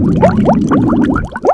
What?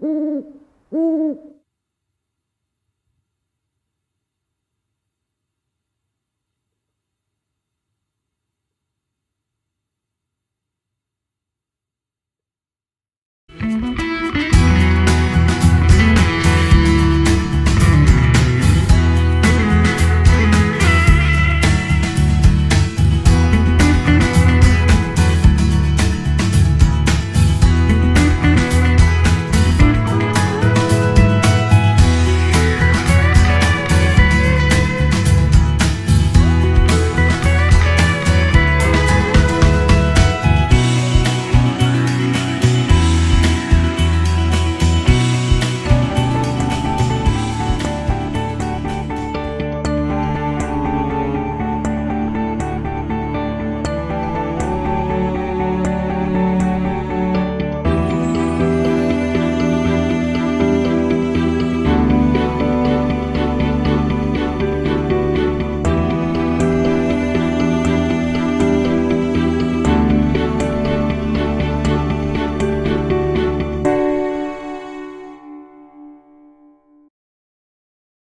呜呜呜呜。